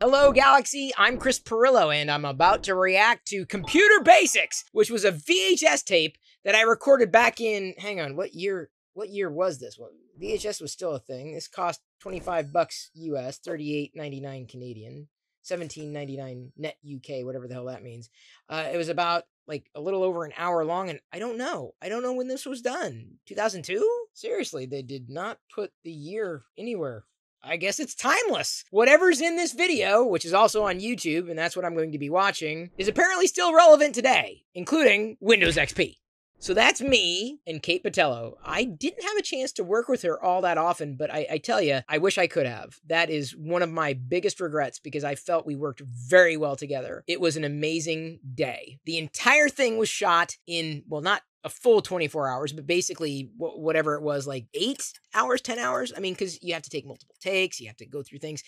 Hello, Galaxy. I'm Chris Pirillo, and I'm about to react to Computer Basics, which was a VHS tape that I recorded back in. Hang on, what year? What year was this? Well, VHS was still a thing. This cost 25 bucks US, 38.99 Canadian. 17.99 net UK, whatever the hell that means. Uh, it was about like a little over an hour long, and I don't know. I don't know when this was done. 2002? Seriously, they did not put the year anywhere. I guess it's timeless. Whatever's in this video, which is also on YouTube, and that's what I'm going to be watching, is apparently still relevant today, including Windows XP. So that's me and Kate Botello. I didn't have a chance to work with her all that often, but I, I, tell you, I wish I could have. That is one of my biggest regrets because I felt we worked very well together. It was an amazing day. The entire thing was shot in, well, not a full 24 hours, but basically whatever it was, like eight hours, 10 hours. I mean, because you have to take multiple takes, you have to go through things.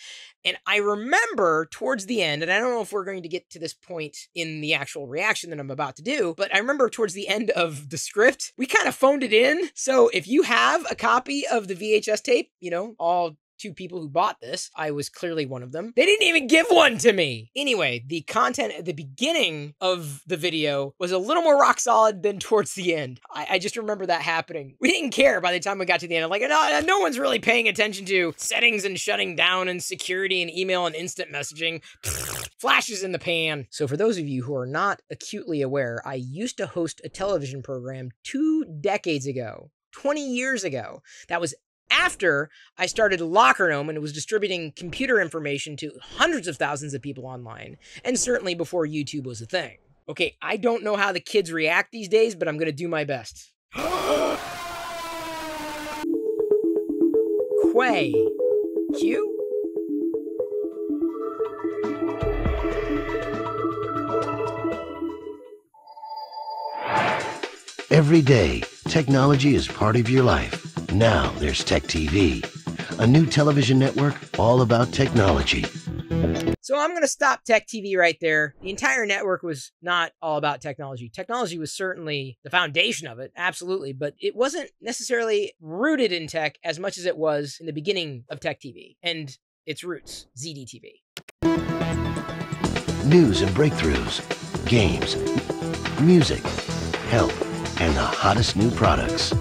And I remember towards the end, and I don't know if we're going to get to this point in the actual reaction that I'm about to do, but I remember towards the end of the script, we kind of phoned it in. So if you have a copy of the VHS tape, you know, all two people who bought this. I was clearly one of them. They didn't even give one to me. Anyway, the content at the beginning of the video was a little more rock solid than towards the end. I, I just remember that happening. We didn't care by the time we got to the end. I'm like, no, no one's really paying attention to settings and shutting down and security and email and instant messaging. Flashes in the pan. So for those of you who are not acutely aware, I used to host a television program two decades ago 20 years ago. That was after I started Locker LockerGnome and it was distributing computer information to hundreds of thousands of people online, and certainly before YouTube was a thing. Okay, I don't know how the kids react these days, but I'm gonna do my best. Quay. Q? Every day, technology is part of your life. Now there's Tech TV, a new television network all about technology. So I'm going to stop Tech TV right there. The entire network was not all about technology. Technology was certainly the foundation of it, absolutely, but it wasn't necessarily rooted in tech as much as it was in the beginning of Tech TV and its roots, ZDTV. News and breakthroughs, games, music, health, and the hottest new products.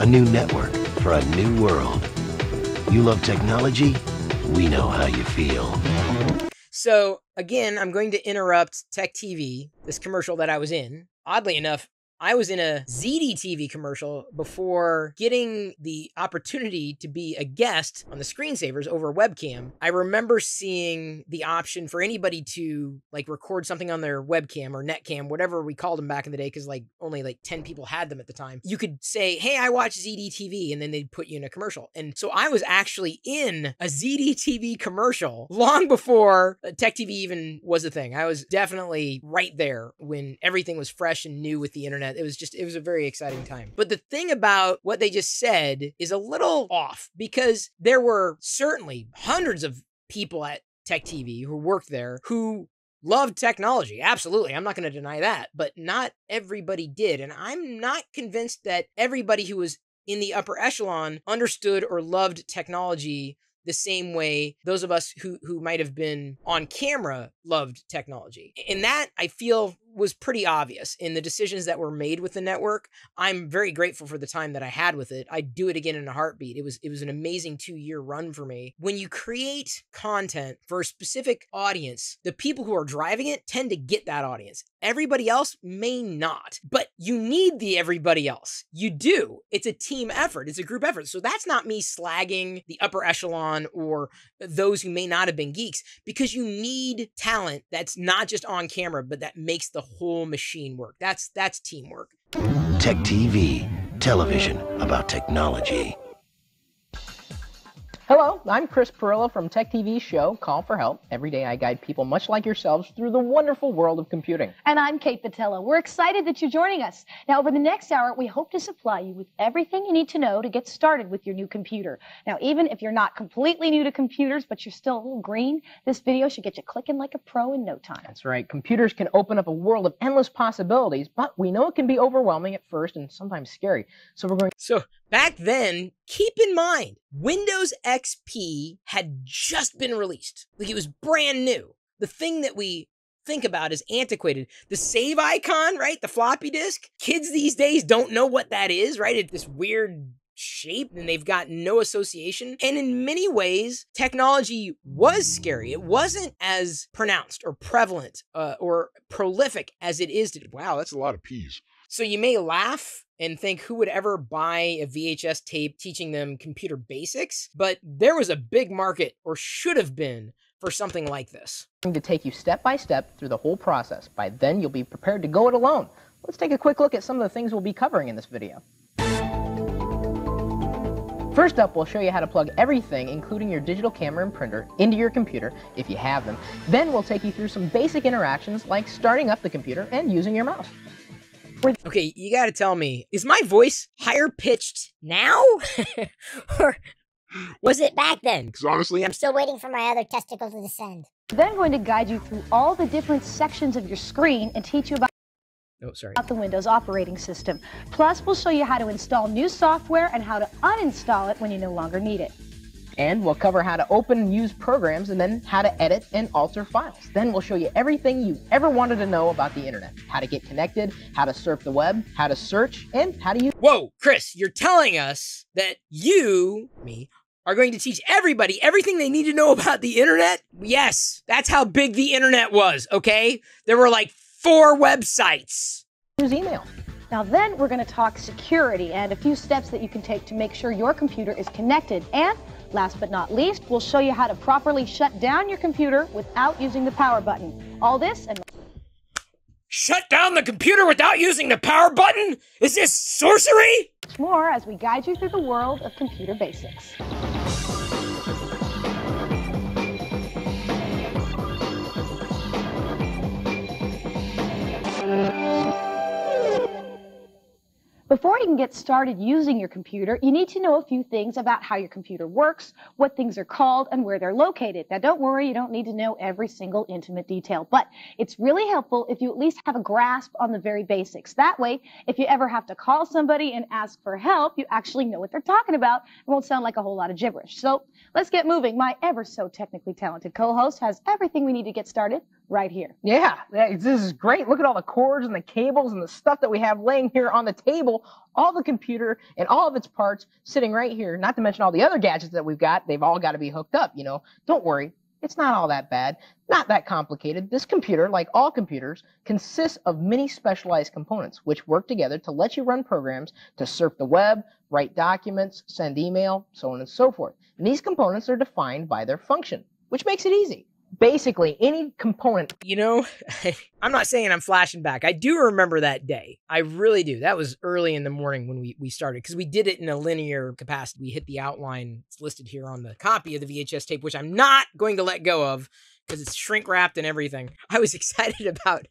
A new network for a new world. You love technology? We know how you feel. So, again, I'm going to interrupt Tech TV, this commercial that I was in. Oddly enough, I was in a ZDTV commercial before getting the opportunity to be a guest on the Screen Savers over webcam. I remember seeing the option for anybody to like record something on their webcam or netcam, whatever we called them back in the day, because like only like 10 people had them at the time. You could say, Hey, I watch ZDTV, and then they'd put you in a commercial. And so I was actually in a ZDTV commercial long before uh, Tech TV even was a thing. I was definitely right there when everything was fresh and new with the internet it was just, it was a very exciting time. But the thing about what they just said is a little off because there were certainly hundreds of people at Tech TV who worked there who loved technology. Absolutely. I'm not going to deny that. But not everybody did. And I'm not convinced that everybody who was in the upper echelon understood or loved technology the same way those of us who who might have been on camera loved technology. And that I feel was pretty obvious in the decisions that were made with the network. I'm very grateful for the time that I had with it. I'd do it again in a heartbeat. It was it was an amazing 2-year run for me. When you create content for a specific audience, the people who are driving it tend to get that audience. Everybody else may not, but you need the everybody else. You do. It's a team effort. It's a group effort. So that's not me slagging the upper echelon or those who may not have been geeks because you need talent that's not just on camera but that makes the whole machine work. That's that's teamwork. Tech TV, television about technology. Hello, I'm Chris Pirillo from Tech TV's show Call for Help. Every day I guide people much like yourselves through the wonderful world of computing. And I'm Kate Botello. We're excited that you're joining us. Now, over the next hour, we hope to supply you with everything you need to know to get started with your new computer. Now, even if you're not completely new to computers, but you're still a little green, this video should get you clicking like a pro in no time. That's right. Computers can open up a world of endless possibilities, but we know it can be overwhelming at first and sometimes scary. So we're going So Back then, keep in mind, Windows XP had just been released. Like it was brand new. The thing that we think about is antiquated. The save icon, right? The floppy disk. Kids these days don't know what that is, right? It's this weird shape and they've got no association. And in many ways, technology was scary. It wasn't as pronounced or prevalent uh, or prolific as it is today. Wow, that's a lot of P's. So you may laugh and think who would ever buy a VHS tape teaching them computer basics, but there was a big market or should have been for something like this. I'm going to take you step by step through the whole process. By then, you'll be prepared to go it alone. Let's take a quick look at some of the things we'll be covering in this video. First up, we'll show you how to plug everything, including your digital camera and printer, into your computer, if you have them. Then we'll take you through some basic interactions like starting up the computer and using your mouse. Okay, you gotta tell me, is my voice higher pitched now? or was it back then? Because honestly, I'm still waiting for my other testicle to descend. Then I'm going to guide you through all the different sections of your screen and teach you about Oh, sorry. About the Windows operating system. Plus, we'll show you how to install new software and how to uninstall it when you no longer need it. And we'll cover how to open and use programs and then how to edit and alter files. Then we'll show you everything you ever wanted to know about the internet. How to get connected, how to surf the web, how to search, and how to use Whoa, Chris, you're telling us that you, me, are going to teach everybody everything they need to know about the internet? Yes, that's how big the internet was, okay? There were like four websites. use email. Now then, we're going to talk security and a few steps that you can take to make sure your computer is connected. And last but not least, we'll show you how to properly shut down your computer without using the power button. All this and Shut down the computer without using the power button? Is this sorcery? more as we guide you through the world of computer basics. Before you can get started using your computer, you need to know a few things about how your computer works, what things are called, and where they're located. Now, don't worry, you don't need to know every single intimate detail, but it's really helpful if you at least have a grasp on the very basics. That way, if you ever have to call somebody and ask for help, you actually know what they're talking about. It won't sound like a whole lot of gibberish. So let's get moving. My ever so technically talented co-host has everything we need to get started right here. Yeah, this is great. Look at all the cords and the cables and the stuff that we have laying here on the table. All the computer and all of its parts sitting right here. Not to mention all the other gadgets that we've got. They've all got to be hooked up, you know. Don't worry. It's not all that bad. Not that complicated. This computer, like all computers, consists of many specialized components which work together to let you run programs to surf the web, write documents, send email, so on and so forth. And these components are defined by their function, which makes it easy. Basically, any component You know, I'm not saying I'm flashing back. I do remember that day. I really do. That was early in the morning when we, we started because we did it in a linear capacity. We hit the outline. It's listed here on the copy of the VHS tape, which I'm not going to let go of because it's shrink wrapped and everything. I was excited about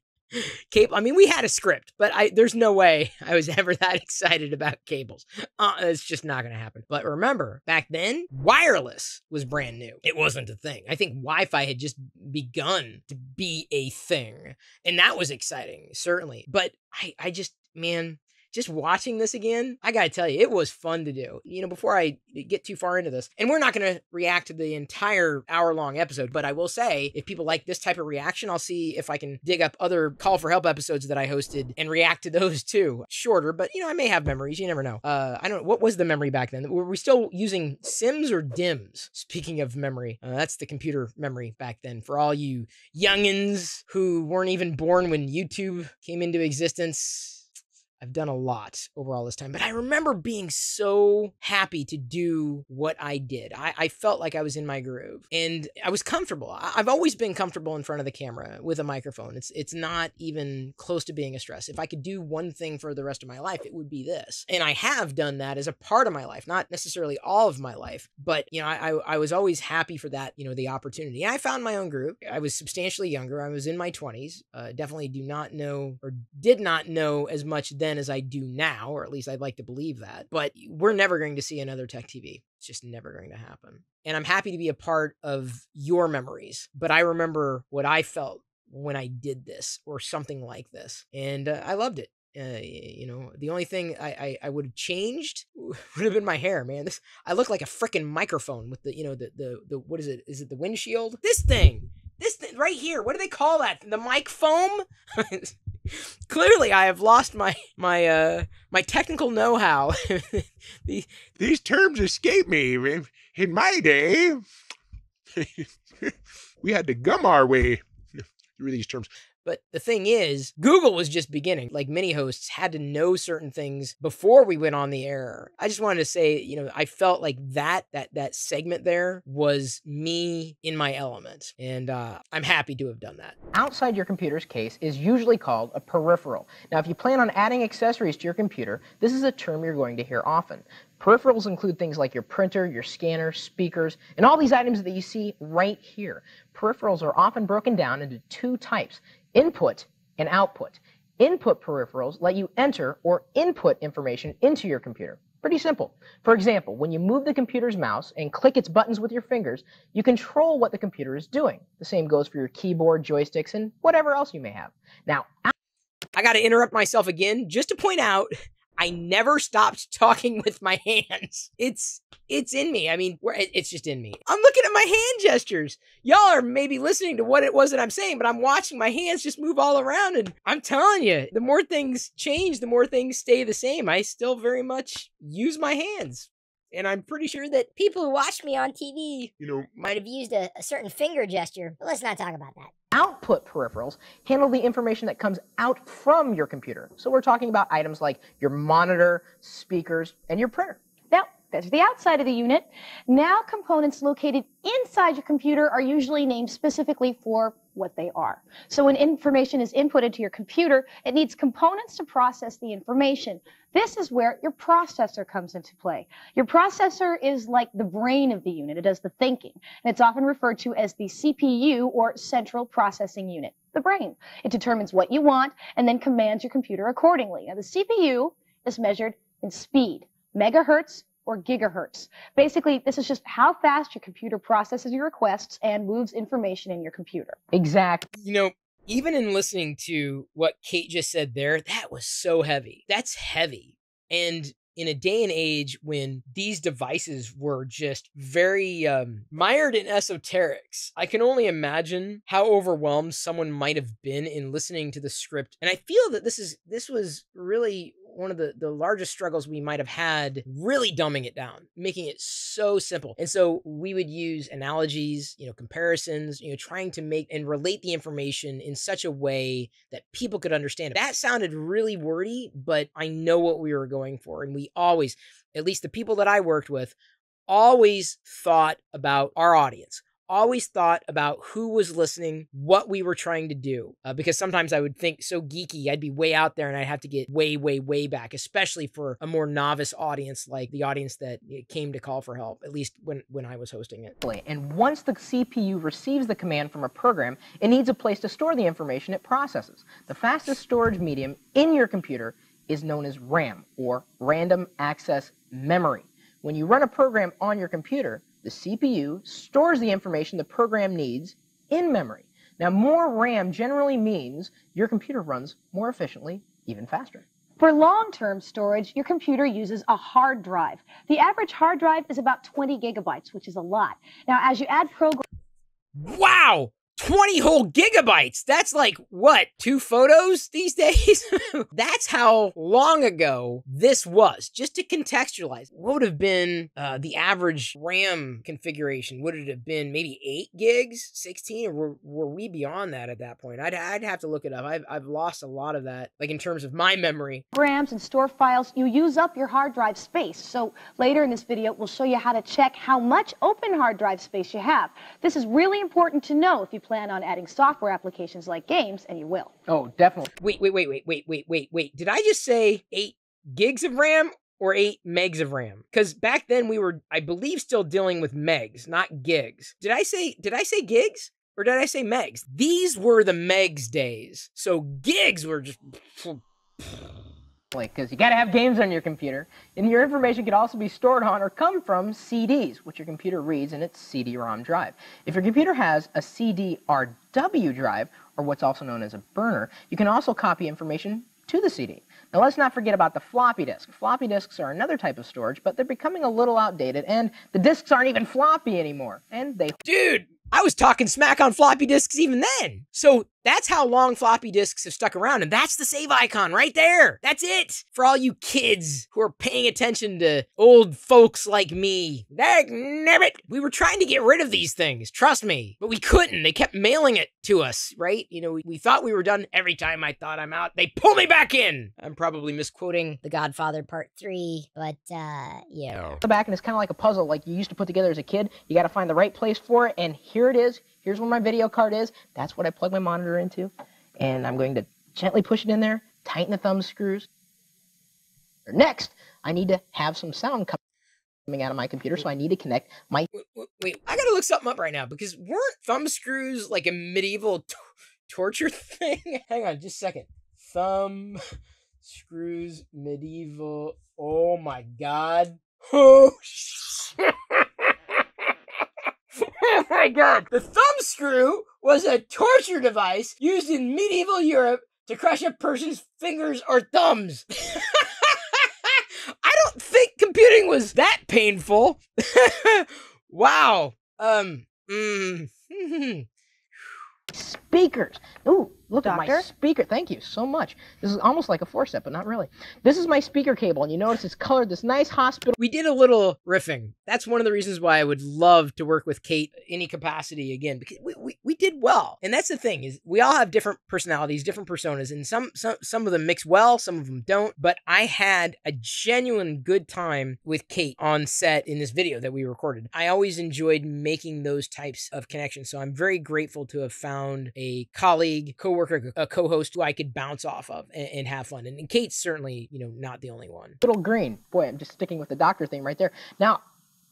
cable. I mean, we had a script, but I there's no way I was ever that excited about cables. Uh, it's just not going to happen. But remember, back then, wireless was brand new. It wasn't a thing. I think Wi-Fi had just begun to be a thing, and that was exciting, certainly. But I, I just, man. Just watching this again, I gotta tell you, it was fun to do. You know, before I get too far into this, and we're not gonna react to the entire hour long episode, but I will say, if people like this type of reaction, I'll see if I can dig up other call for help episodes that I hosted and react to those too. Shorter, but you know, I may have memories. You never know. Uh, I don't. Know, what was the memory back then? Were we still using SIMMs or DIMMs? Speaking of memory, uh, that's the computer memory back then. For all you youngins who weren't even born when YouTube came into existence. I've done a lot over all this time, but I remember being so happy to do what I did. I, I felt like I was in my groove and I was comfortable. I, I've always been comfortable in front of the camera with a microphone. It's it's not even close to being a stress. If I could do one thing for the rest of my life, it would be this. And I have done that as a part of my life, not necessarily all of my life, but you know, I I, I was always happy for that, you know, the opportunity. And I found my own groove. I was substantially younger. I was in my 20s. Uh, definitely do not know or did not know as much then as I do now, or at least I'd like to believe that. But we're never going to see another Tech TV. It's just never going to happen. And I'm happy to be a part of your memories. But I remember what I felt when I did this or something like this. And uh, I loved it. Uh, you know, the only thing I, I, I would have changed would have been my hair, man. This I look like a freaking microphone with the you know the the the what is it? Is it the windshield? This thing, this thing right here. What do they call that? The mic foam. Clearly, I have lost my my uh my technical know-how. the, These terms escape me. In my day, we had to gum our way through these terms. But the thing is, Google was just beginning. Like many hosts had to know certain things before we went on the air. I just wanted to say, you know, I felt like that that that segment there was me in my element, and uh, I'm happy to have done that. Outside your computer's case is usually called a peripheral. Now, if you plan on adding accessories to your computer, this is a term you're going to hear often. Peripherals include things like your printer, your scanner, speakers, and all these items that you see right here. Peripherals are often broken down into two types input and output. Input peripherals let you enter or input information into your computer. Pretty simple. For example, when you move the computer's mouse and click its buttons with your fingers, you control what the computer is doing. The same goes for your keyboard, joysticks, and whatever else you may have. Now, I got to interrupt myself again just to point out I never stopped talking with my hands. It's it's in me. I mean, it's just in me. I'm looking at my hand gestures. Y'all are maybe listening to what it was that I'm saying, but I'm watching my hands just move all around and I'm telling you, the more things change, the more things stay the same. I still very much use my hands. And I'm pretty sure that people who watched me on TV, you know, might have used a, a certain finger gesture. But let's not talk about that. Output peripherals handle the information that comes out from your computer. So we're talking about items like your monitor, speakers, and your printer. The outside of the unit. Now, components located inside your computer are usually named specifically for what they are. So when information is inputted to your computer, it needs components to process the information. This is where your processor comes into play. Your processor is like the brain of the unit. It does the thinking. And it's often referred to as the CPU or central processing unit, the brain. It determines what you want and then commands your computer accordingly. Now the CPU is measured in speed, megahertz or gigahertz. Basically, this is just how fast your computer processes your requests and moves information in your computer. Exactly. You know, even in listening to what Kate just said there, that was so heavy. That's heavy. And in a day and age when these devices were just very um, mired in esoterics, I can only imagine how overwhelmed someone might have been in listening to the script. And I feel that this is this was really one of the, the largest struggles we might have had really dumbing it down, making it so simple. And so we would use analogies, you know, comparisons, you know, trying to make and relate the information in such a way that people could understand. It. That sounded really wordy, but I know what we were going for. And we always, at least the people that I worked with, always thought about our audience always thought about who was listening, what we were trying to do. Uh, because sometimes I would think so geeky, I'd be way out there and I'd have to get way, way, way back, especially for a more novice audience like the audience that came to call for help, at least when, when I was hosting it. And once the CPU receives the command from a program, it needs a place to store the information it processes. The fastest storage medium in your computer is known as RAM, or Random Access Memory. When you run a program on your computer, the CPU stores the information the program needs in memory. Now, more RAM generally means your computer runs more efficiently, even faster. For long-term storage, your computer uses a hard drive. The average hard drive is about 20 gigabytes, which is a lot. Now, as you add programs... Wow! 20 whole gigabytes. That's like what, two photos these days? That's how long ago this was. Just to contextualize, what would have been uh, the average RAM configuration? Would it have been maybe eight gigs, 16, or were, were we beyond that at that point? I'd, I'd have to look it up. I've, I've lost a lot of that, like in terms of my memory. Programs and store files, you use up your hard drive space. So later in this video, we'll show you how to check how much open hard drive space you have. This is really important to know if you plan on adding software applications like games, and you will. Oh, definitely. Wait, wait, wait, wait, wait, wait, wait, wait. Did I just say eight gigs of RAM or eight megs of RAM? Because back then we were, I believe, still dealing with megs, not gigs. Did I say? Did I say gigs? Or did I say megs? These were the megs days. So gigs were just because you got to have games on your computer, and your information can also be stored on or come from CDs, which your computer reads in its CD-ROM drive. If your computer has a CD-RW drive, or what's also known as a burner, you can also copy information to the CD. Now let's not forget about the floppy disk. Floppy disks are another type of storage, but they're becoming a little outdated, and the disks aren't even floppy anymore. And they Dude, I was talking smack on floppy disks even then. So that's how long floppy disks have stuck around. And that's the save icon right there. That's it. For all you kids who are paying attention to old folks like me. Dagnabbit. We were trying to get rid of these things, trust me. But we couldn't. They kept mailing it to us, right? You know, we, we thought we were done every time I thought I'm out. They pull me back in. I'm probably misquoting. The Godfather Part 3, but, uh, yeah. the back, and it's kind of like a puzzle, like you used to put together as a kid. You got to find the right place for it, and here it is. Here's where my video card is. That's what I plug my monitor into, and I'm going to gently push it in there, tighten the thumb screws. Next, I need to have some sound coming out of my computer, so I need to connect my Wait, wait, wait, I gotta look something up right now because weren't thumb screws like a medieval torture thing? Hang on, just a second. Thumb screws medieval. Oh my god. Oh shit. Oh my god. The thumb screw was a torture device used in medieval Europe to crush a person's fingers or thumbs. I don't think computing was that painful. wow. Um. Mm, speakers. Ooh, look at my Doctor? speaker. Thank you so much. This is almost like a four step, but not really. This is my speaker cable, and you notice it's colored this nice hospital we did a little riffing. That's one of the reasons why I would love to work with Kate any capacity again because we, we, we did well. And that's the thing is we all have different personalities, different personas, and some some some of them mix well, some of them don't. But I had a genuine good time with Kate on set in this video that we recorded. I always enjoyed making those types of connections. So I'm very grateful to have found a colleague, coworker, a co-host who I could bounce off of and, and have fun. And, and Kate's certainly, you know, not the only one. little green. Boy, I'm just sticking with the doctor thing right there. Now,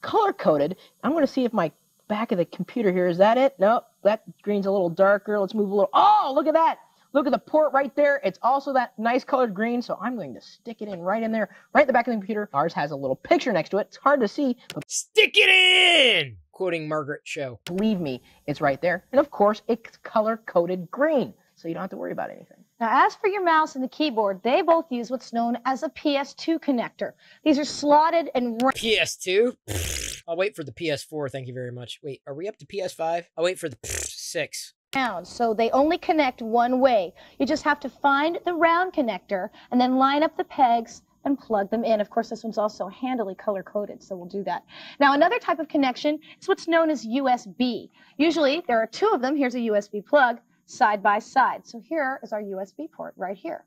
color coded. I'm going to see if my back of the computer here is that it? Nope, that green's a little darker. Let's move a little. Oh, look at that. Look at the port right there. It's also that nice colored green, so I'm going to stick it in right in there, right in the back of the computer. Ours has a little picture next to it. It's hard to see, but Stick it in! Quoting Margaret Cho. believe me, it's right there. And of course, it's color coded green, so you don't have to worry about anything. Now, as for your mouse and the keyboard, they both use what's known as a PS2 connector. These are slotted and ra- PS2? I'll wait for the PS4, thank you very much. Wait, are we up to PS5? I'll wait for the PS6. round, so they only connect one way. You just have to find the round connector and then line up the pegs and plug them in. Of course, this one's also handily color coded, so we'll do that. Now, another type of connection is what's known as USB. Usually, there are two of them. Here's a USB plug side by side. So here is our USB port right here.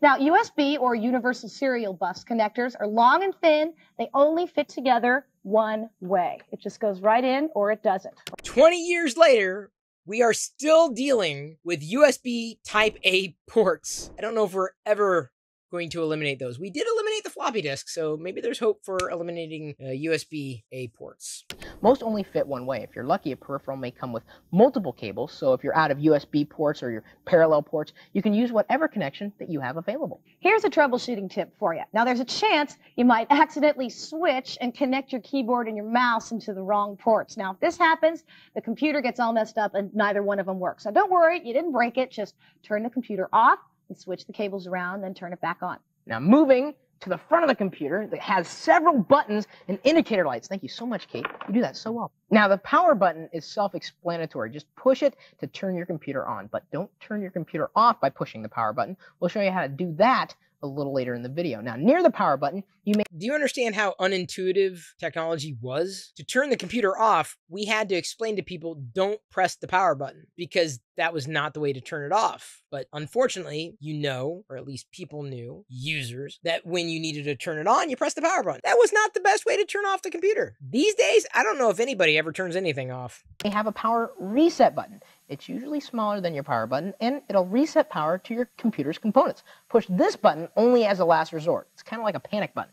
Now, USB or universal serial bus connectors are long and thin. They only fit together one way. It just goes right in or it doesn't. 20 years later, we are still dealing with USB Type A ports. I don't know if we're ever going to eliminate those. We did eliminate the floppy disk, so maybe there's hope for eliminating uh, USB A ports. Most only fit one way. If you're lucky, a peripheral may come with multiple cables. So if you're out of USB ports or your parallel ports, you can use whatever connection that you have available. Here's a troubleshooting tip for you. Now, there's a chance you might accidentally switch and connect your keyboard and your mouse into the wrong ports. Now, if this happens, the computer gets all messed up and neither one of them works. So don't worry, you didn't break it. Just turn the computer off and switch the cables around, then turn it back on. Now moving to the front of the computer that has several buttons and indicator lights. Thank you so much, Kate. You do that so well. Now the power button is self-explanatory. Just push it to turn your computer on, but don't turn your computer off by pushing the power button. We'll show you how to do that a little later in the video. Now near the power button, you may Do you understand how unintuitive technology was? To turn the computer off, we had to explain to people don't press the power button because that was not the way to turn it off. But unfortunately, you know, or at least people knew, users, that when you needed to turn it on, you press the power button. That was not the best way to turn off the computer. These days, I don't know if anybody ever turns anything off. They have a power reset button. It's usually smaller than your power button, and it'll reset power to your computer's components. Push this button only as a last resort. It's kind of like a panic button.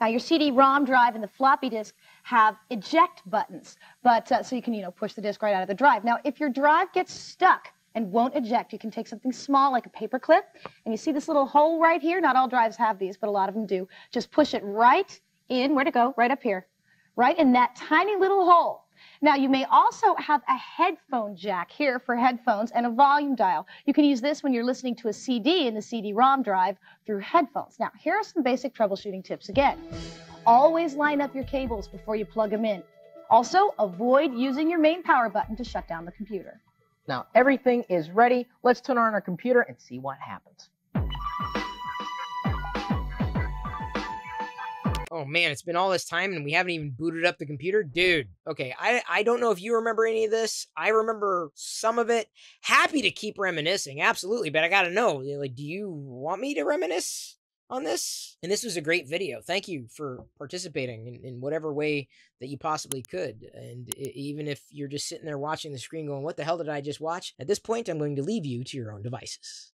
Now, your CD-ROM drive and the floppy disk have eject buttons, but uh, so you can, you know, push the disk right out of the drive. Now, if your drive gets stuck and won't eject, you can take something small like a paper clip, and you see this little hole right here. Not all drives have these, but a lot of them do. Just push it right in. Where to go? Right up here, right in that tiny little hole. Now, you may also have a headphone jack here for headphones and a volume dial. You can use this when you're listening to a CD in the CD-ROM drive through headphones. Now, here are some basic troubleshooting tips again. Always line up your cables before you plug them in. Also, avoid using your main power button to shut down the computer. Now everything is ready. Let's turn on our computer and see what happens. Oh man, it's been all this time and we haven't even booted up the computer, dude. Okay, I I don't know if you remember any of this. I remember some of it. Happy to keep reminiscing, absolutely. But I gotta know, like, do you want me to reminisce on this? And this was a great video. Thank you for participating in, in whatever way that you possibly could. And even if you're just sitting there watching the screen, going, "What the hell did I just watch?" At this point, I'm going to leave you to your own devices.